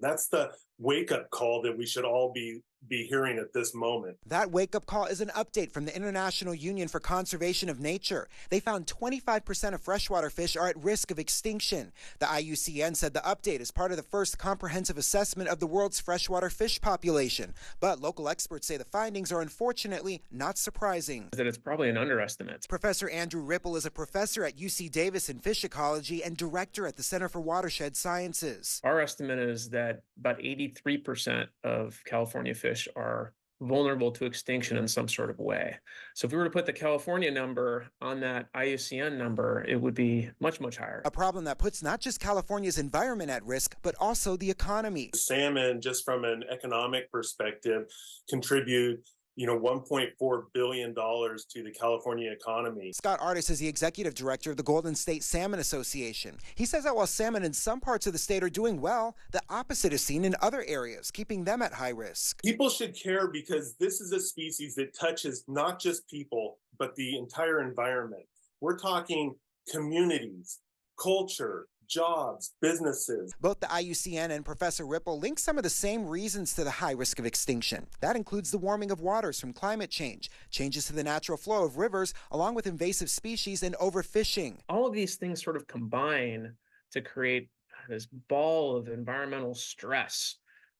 That's the wake up call that we should all be be hearing at this moment. That wake up call is an update from the International Union for Conservation of Nature. They found 25% of freshwater fish are at risk of extinction. The IUCN said the update is part of the first comprehensive assessment of the world's freshwater fish population. But local experts say the findings are unfortunately not surprising. That it's probably an underestimate. Professor Andrew Rypel is a professor at UC Davis in fish ecology and director at the Center for Watershed Sciences. Our estimate is that about 83% of California fish fish are vulnerable to extinction in some sort of way. So if we were to put the California number on that IUCN number, it would be much, much higher. A problem that puts not just California's environment at risk, but also the economy. Salmon, just from an economic perspective, contribute you know, $1.4 billion to the California economy. Scott Artis is the executive director of the Golden State Salmon Association. He says that while salmon in some parts of the state are doing well, the opposite is seen in other areas, keeping them at high risk. People should care because this is a species that touches not just people, but the entire environment. We're talking communities, culture, jobs, businesses. Both the IUCN and Professor Rypel link some of the same reasons to the high risk of extinction. That includes the warming of waters from climate change, changes to the natural flow of rivers, along with invasive species and overfishing. All of these things sort of combine to create this ball of environmental stress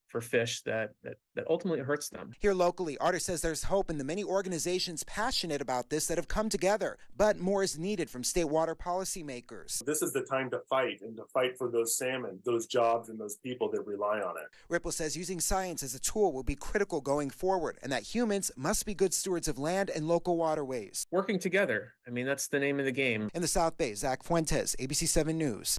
for fish that, that that ultimately hurts them. Here locally, Artis says there's hope in the many organizations passionate about this that have come together, but more is needed from state water policymakers. This is the time to fight and to fight for those salmon, those jobs, and those people that rely on it. Rypel says using science as a tool will be critical going forward, and that humans must be good stewards of land and local waterways. Working together. I mean, that's the name of the game. In the South Bay, Zach Fuentes, ABC 7 News.